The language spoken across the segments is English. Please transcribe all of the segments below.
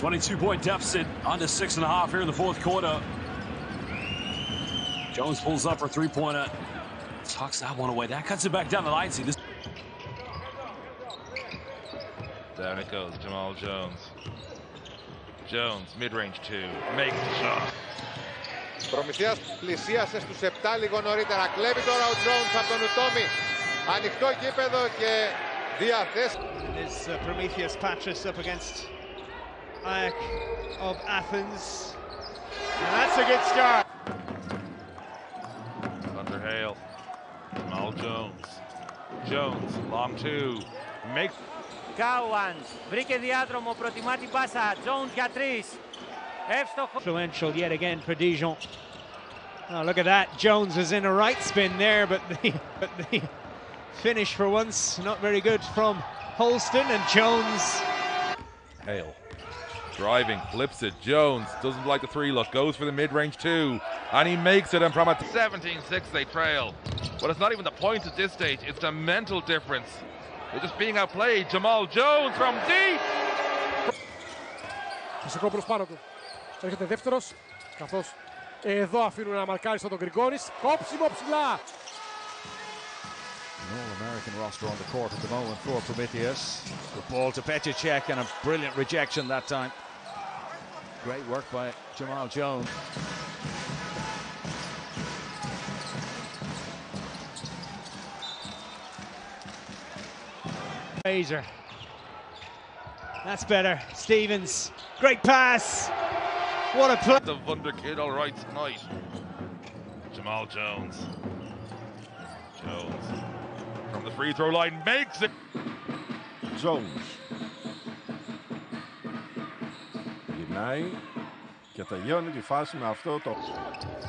22-point deficit under six and a half here in the fourth quarter. Jones pulls up for three-pointer. Tucks that one away. That cuts it back down the line. See This There it goes, Jamal Jones. Jones, mid-range two, makes the shot. Προμηθείας πλησίασε στους 7 λίγο νωρίτερα. Κλέβει τώρα ο Jones από τον Ουτόμι. Ανοιχτό γήπεδο και διαθέσει. Is uh, Promitheas Patras up against AEK of Athens. And that's a good start. Hunter Hale. Mal Jones. Jones, long two. make. Cowans βρήκε διάδρομο, προτιμά την πάσα. Jones για τρεις. Εύστοχο. Influential yet again for Dijon. Oh, look at that. Jones is in a right spin there, but the, but the finish for once not very good from Holston and Jones. Hale Driving, flips it. Jones doesn't like the three look, goes for the mid range two, and he makes it. And from a 17 6, they trail. But it's not even the point at this stage, it's the mental difference. They're just being outplayed. Jamal Jones from deep. Φυσικόπουλος πάνω του. Έρχεται δεύτερος, καθώς εδώ αφήνουν να μαρκάρει στον Γκριγκόνης. Κόψιμο ψηλά. An All-American roster on the court at the moment for Prometheus. Good ball to Petacek and a brilliant rejection that time. Great work by Jamal Jones. Fraser. That's better. Stevens. Great pass. What a play. The Wunder Kid all right tonight. Jamal Jones. Jones from the free throw line makes it. Jones. Γυρνάει και τελειώνει τη φάση με αυτό το...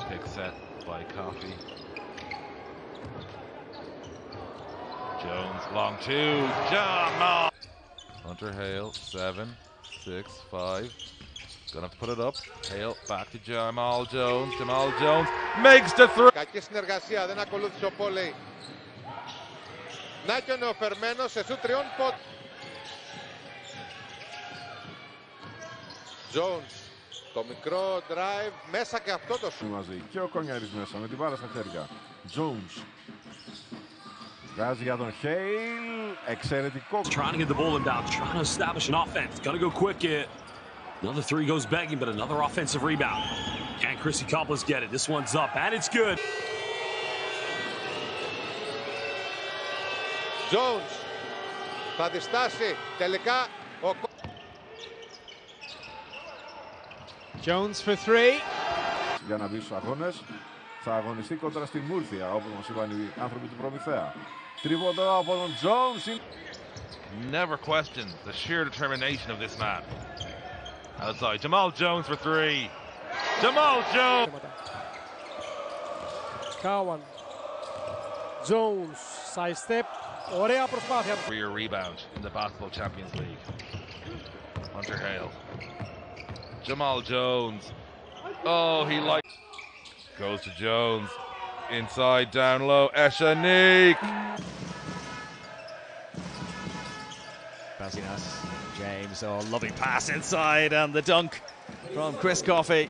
Pick set by Coffee. Jones long two. Jamal. Hunter Hale seven, six, five. Gonna put it up. Hale back to Jamal Jones. Jamal Jones makes the three. Κακή συνεργασία, δεν ακολούθησε ο Πόλεϊ. Να και ο νεοφερμένος σε σου τριών πόντ. Jones, το μικρό drive, μέσα και αυτό το σου. μαζί και ο Κονιάρης μέσα με την μπάλα στα χέρια. Jones. Βγάζει για τον Χέιλ. Εξαιρετικό. Trying to get the ball inbound, trying to establish an offense. Gonna go quick here. Another three goes begging, but another offensive rebound. Can Chrissy Coppolas get it? This one's up, and it's good. Jones θα διστάσει τελικά Jones for three. Για να μπει στους αγώνες θα αγωνιστεί κόντρα στη Μούρθια όπως μας είπαν οι άνθρωποι του Προμηθέα. Τρίποντο από τον Jones. Never questioned the sheer determination of this man. Outside, Jamal Jones for three. Jamal Jones. Κάουαν. Jones. Side step. Ωραία προσπάθεια. Career rebound in the Basketball Champions League. Hunter Hale. Jamal Jones. Oh, he likes. Goes to Jones. Inside, down low. Eshanik. Basinas, James, oh lovely pass inside and the dunk from Chris Coffey.